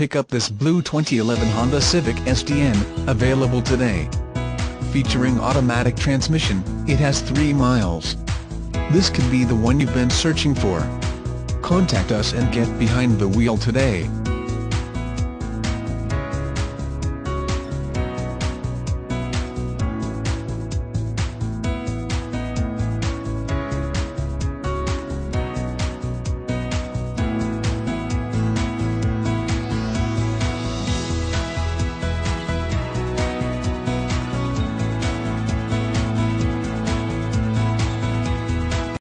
pick up this blue 2011 Honda Civic SDN, available today. Featuring automatic transmission, it has 3 miles. This could be the one you've been searching for. Contact us and get behind the wheel today.